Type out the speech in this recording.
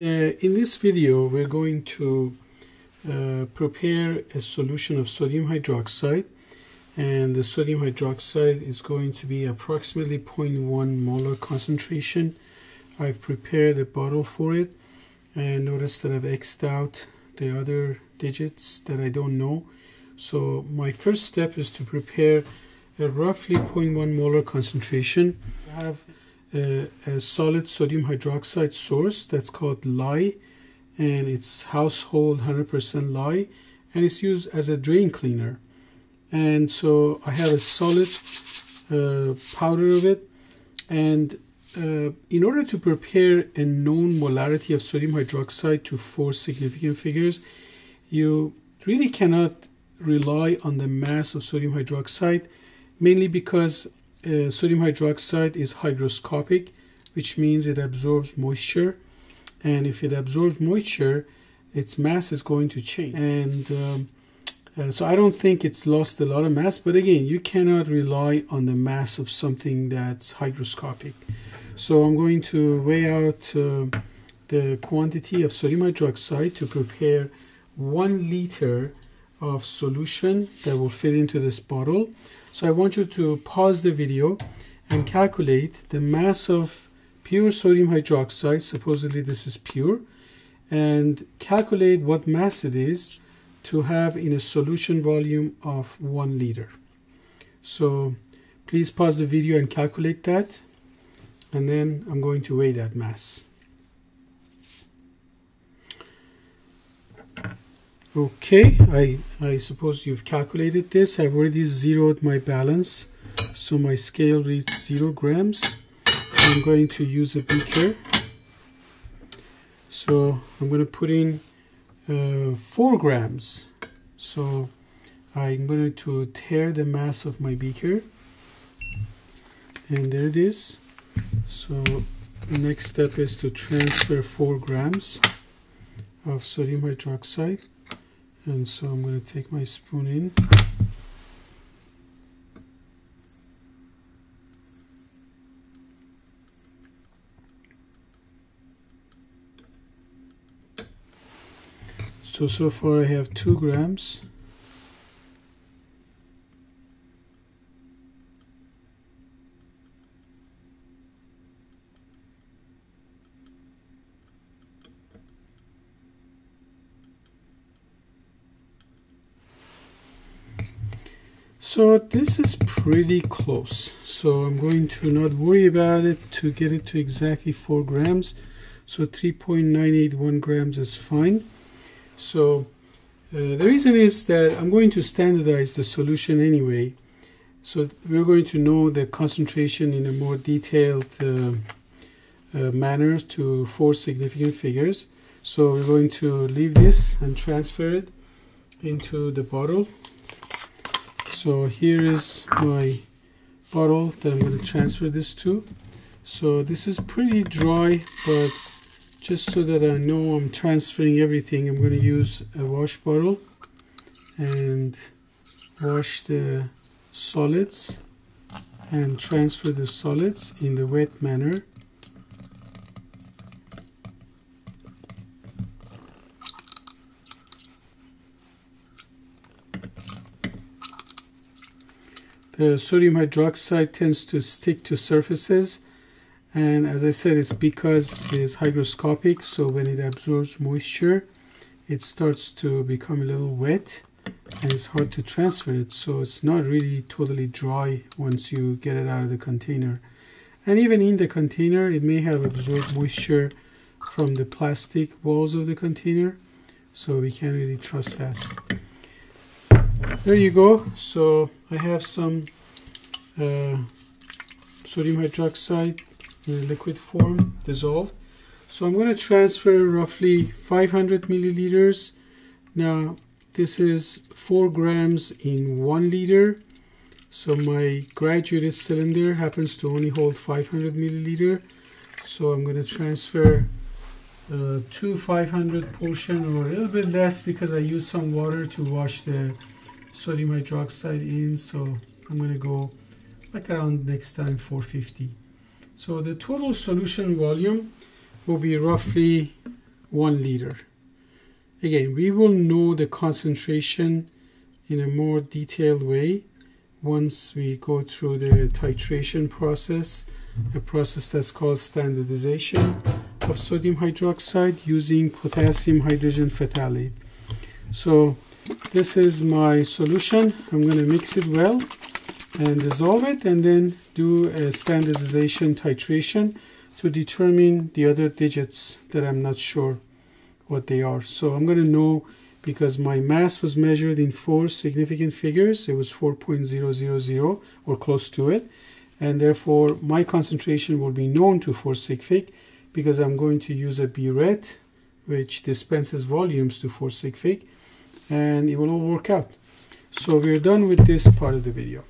Uh, in this video, we're going to uh, prepare a solution of sodium hydroxide and the sodium hydroxide is going to be approximately 0.1 molar concentration. I've prepared a bottle for it and notice that I've X'd out the other digits that I don't know. So my first step is to prepare a roughly 0.1 molar concentration. I have a, solid sodium hydroxide source that's called lye and it's household 100% lye and it's used as a drain cleaner. And so I have a solid uh, powder of it and uh, in order to prepare a known molarity of sodium hydroxide to four significant figures you really cannot rely on the mass of sodium hydroxide mainly because uh, sodium hydroxide is hygroscopic, which means it absorbs moisture. And if it absorbs moisture, its mass is going to change. And um, uh, so I don't think it's lost a lot of mass. But again, you cannot rely on the mass of something that's hygroscopic. So I'm going to weigh out uh, the quantity of sodium hydroxide to prepare one liter of solution that will fit into this bottle. So I want you to pause the video and calculate the mass of pure sodium hydroxide, supposedly this is pure, and calculate what mass it is to have in a solution volume of one liter. So please pause the video and calculate that, and then I'm going to weigh that mass. Okay, I, I suppose you've calculated this. I've already zeroed my balance. So my scale reads zero grams. I'm going to use a beaker. So I'm going to put in uh, four grams. So I'm going to tare the mass of my beaker. And there it is. So the next step is to transfer four grams of sodium hydroxide and so I'm going to take my spoon in. So so far I have two grams So this is pretty close. So I'm going to not worry about it to get it to exactly 4 grams. So 3.981 grams is fine. So uh, the reason is that I'm going to standardize the solution anyway. So we're going to know the concentration in a more detailed uh, uh, manner to four significant figures. So we're going to leave this and transfer it into the bottle so here is my bottle that I'm going to transfer this to. So this is pretty dry but just so that I know I'm transferring everything I'm going to use a wash bottle and wash the solids and transfer the solids in the wet manner The sodium hydroxide tends to stick to surfaces. And as I said it's because it is hygroscopic so when it absorbs moisture it starts to become a little wet and it's hard to transfer it. So it's not really totally dry once you get it out of the container. And even in the container it may have absorbed moisture from the plastic walls of the container so we can't really trust that there you go. So I have some uh, sodium hydroxide in liquid form dissolved. So I'm going to transfer roughly 500 milliliters. Now this is 4 grams in 1 liter. So my graduated cylinder happens to only hold 500 milliliter. So I'm going to transfer uh, two 500 portion or a little bit less because I use some water to wash the sodium hydroxide in so I'm going to go like around next time 450 so the total solution volume will be roughly 1 liter. Again, we will know the concentration in a more detailed way once we go through the titration process, a process that's called standardization of sodium hydroxide using potassium hydrogen phthalate. So this is my solution. I'm going to mix it well and dissolve it and then do a standardization titration to determine the other digits that I'm not sure what they are. So I'm going to know because my mass was measured in four significant figures. It was 4.000 or close to it. And therefore my concentration will be known to 4 sig fig because I'm going to use a burette which dispenses volumes to 4 sig fig and it will all work out. So we're done with this part of the video.